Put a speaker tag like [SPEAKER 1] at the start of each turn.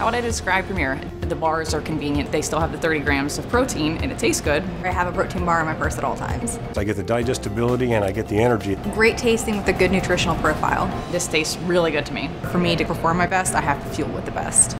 [SPEAKER 1] How would I describe Premier? The bars are convenient. They still have the 30 grams of protein and it tastes good.
[SPEAKER 2] I have a protein bar in my purse at all times.
[SPEAKER 3] I get the digestibility and I get the energy.
[SPEAKER 2] Great tasting with a good nutritional profile.
[SPEAKER 1] This tastes really good to me.
[SPEAKER 2] For me to perform my best, I have to fuel with the best.